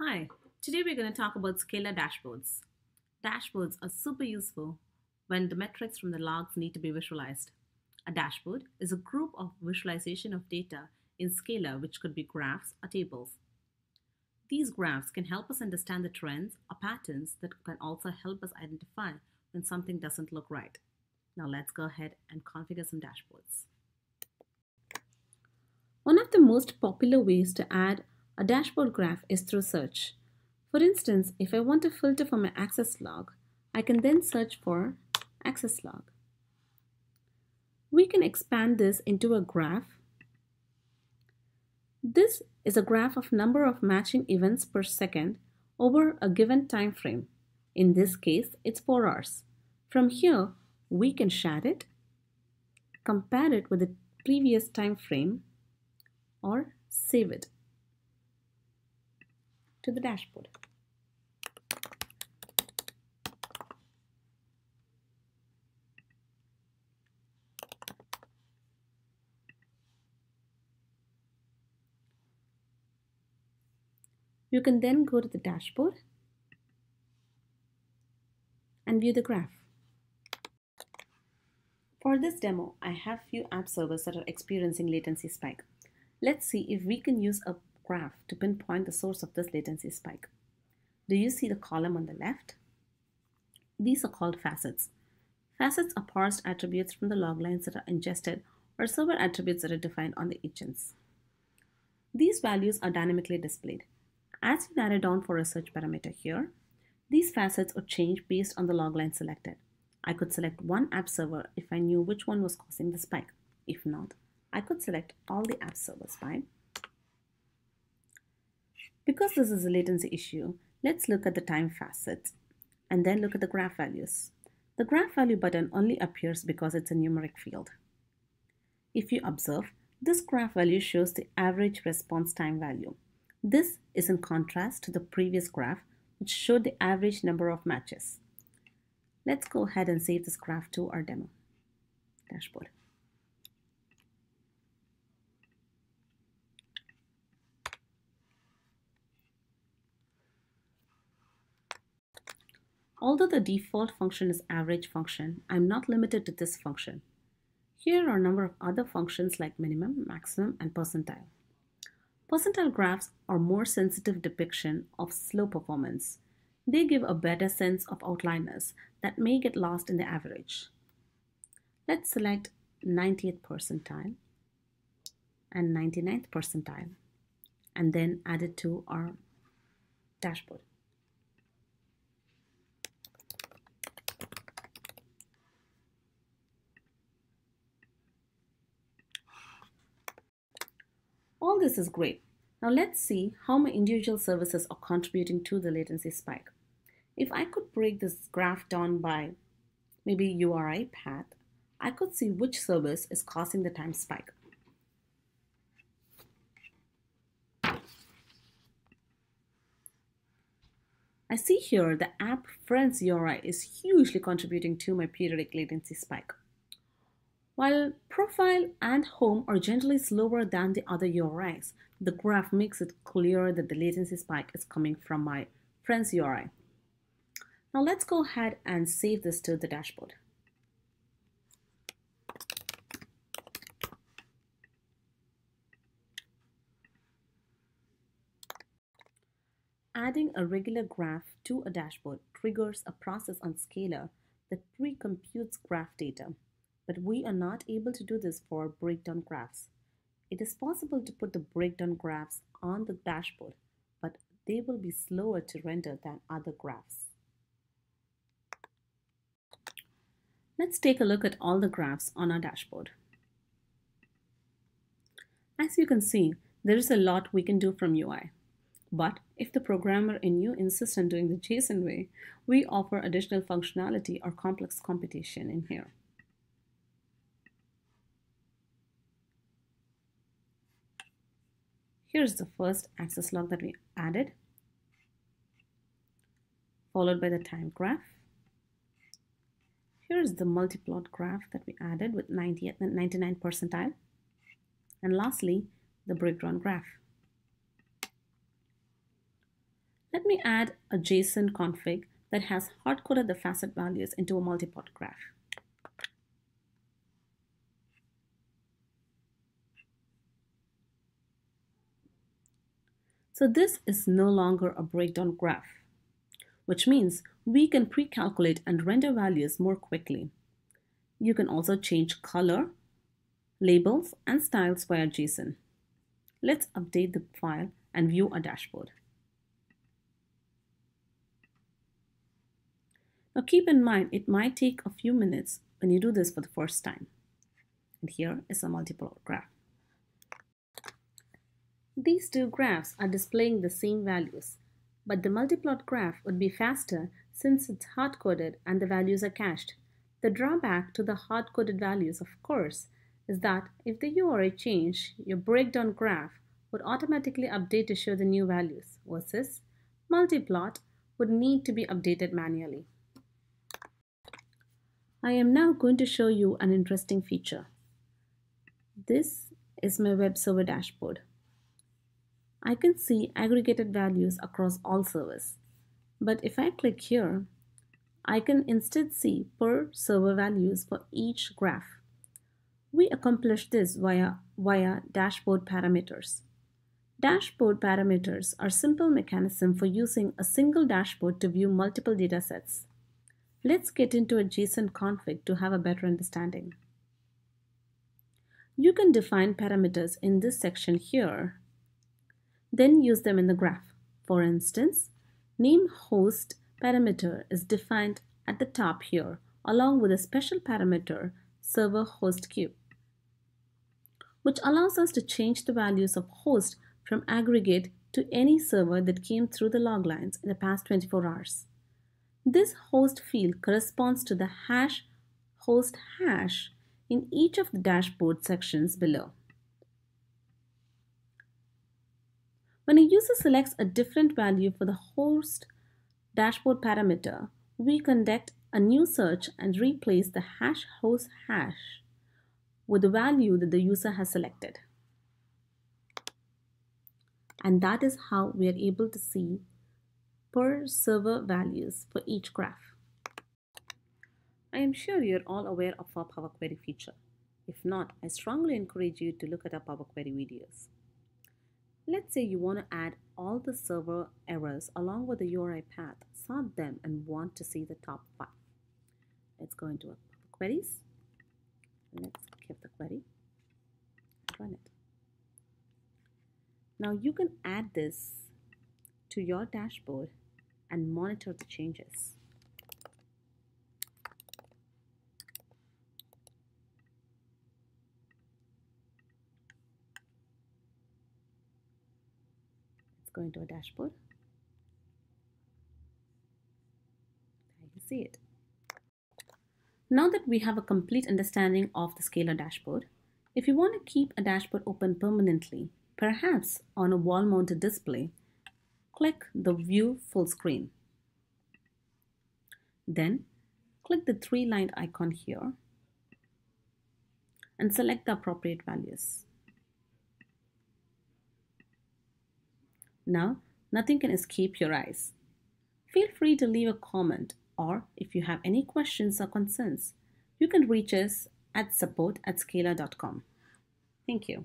Hi, today we're going to talk about Scalyr dashboards. Dashboards are super useful when the metrics from the logs need to be visualized. A dashboard is a group of visualization of data in Scalyr, which could be graphs or tables. These graphs can help us understand the trends or patterns that can also help us identify when something doesn't look right. Now let's go ahead and configure some dashboards. One of the most popular ways to add a dashboard graph is through search. For instance, if I want to filter for my access log, I can then search for access log. We can expand this into a graph. This is a graph of number of matching events per second over a given time frame. In this case, it's 4 hours. From here, we can share it, compare it with the previous time frame, or save it to the dashboard. You can then go to the dashboard and view the graph. For this demo, I have few app servers that are experiencing latency spike. Let's see if we can use a graph to pinpoint the source of this latency spike. Do you see the column on the left? These are called facets. Facets are parsed attributes from the log lines that are ingested or server attributes that are defined on the agents. These values are dynamically displayed. As you narrow down for a search parameter here, these facets are changed based on the log line selected. I could select one app server if I knew which one was causing the spike. If not, I could select all the app servers by because this is a latency issue, let's look at the time facet and then look at the graph values. The graph value button only appears because it's a numeric field. If you observe, this graph value shows the average response time value. This is in contrast to the previous graph, which showed the average number of matches. Let's go ahead and save this graph to our demo dashboard. Although the default function is average function, I'm not limited to this function. Here are a number of other functions like minimum, maximum, and percentile. Percentile graphs are more sensitive depiction of slow performance. They give a better sense of outliers that may get lost in the average. Let's select 90th percentile and 99th percentile and then add it to our dashboard. This is great. Now let's see how my individual services are contributing to the latency spike. If I could break this graph down by maybe URI path, I could see which service is causing the time spike. I see here the app friends URI is hugely contributing to my periodic latency spike. While profile and home are generally slower than the other URIs, the graph makes it clear that the latency spike is coming from my friends URI. Now let's go ahead and save this to the dashboard. Adding a regular graph to a dashboard triggers a process on Scalyr that pre-computes graph data but we are not able to do this for breakdown graphs. It is possible to put the breakdown graphs on the dashboard, but they will be slower to render than other graphs. Let's take a look at all the graphs on our dashboard. As you can see, there is a lot we can do from UI. But if the programmer in you insists on doing the JSON way, we offer additional functionality or complex computation in here. Here's the first access log that we added, followed by the time graph. Here's the multiplot graph that we added with 90 99 percentile. And lastly, the breakdown graph. Let me add a JSON config that has hard-coded the facet values into a multiplot graph. So this is no longer a breakdown graph, which means we can pre-calculate and render values more quickly. You can also change color, labels, and styles via JSON. Let's update the file and view a dashboard. Now keep in mind, it might take a few minutes when you do this for the first time. And here is a multiple graph. These two graphs are displaying the same values, but the multiplot graph would be faster since it's hard-coded and the values are cached. The drawback to the hard-coded values, of course, is that if the URI change, your breakdown graph would automatically update to show the new values versus multiplot would need to be updated manually. I am now going to show you an interesting feature. This is my web server dashboard. I can see aggregated values across all servers. But if I click here, I can instead see per server values for each graph. We accomplish this via, via dashboard parameters. Dashboard parameters are simple mechanism for using a single dashboard to view multiple datasets. Let's get into a JSON config to have a better understanding. You can define parameters in this section here then use them in the graph. For instance, name host parameter is defined at the top here along with a special parameter server host queue, which allows us to change the values of host from aggregate to any server that came through the log lines in the past 24 hours. This host field corresponds to the hash host hash in each of the dashboard sections below. When a user selects a different value for the host dashboard parameter, we conduct a new search and replace the hash host hash with the value that the user has selected. And that is how we are able to see per server values for each graph. I am sure you're all aware of our Power Query feature. If not, I strongly encourage you to look at our Power Query videos. Let's say you want to add all the server errors along with the URI path, sort them and want to see the top five. Let's go into queries. Let's give the query, run it. Now you can add this to your dashboard and monitor the changes. Go into a dashboard. You see it. Now that we have a complete understanding of the Scalyr dashboard, if you want to keep a dashboard open permanently, perhaps on a wall-mounted display, click the View Full Screen. Then, click the three-lined icon here and select the appropriate values. Now, nothing can escape your eyes. Feel free to leave a comment or if you have any questions or concerns, you can reach us at support at scalyr.com. Thank you.